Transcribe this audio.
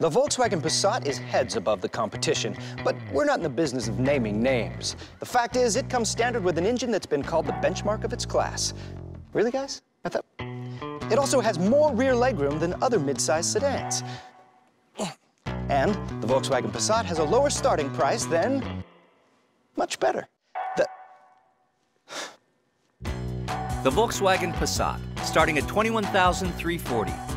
The Volkswagen Passat is heads above the competition, but we're not in the business of naming names. The fact is, it comes standard with an engine that's been called the benchmark of its class. Really, guys? I thought... It also has more rear legroom than other midsize sedans. And the Volkswagen Passat has a lower starting price than... much better. The... The Volkswagen Passat, starting at 21340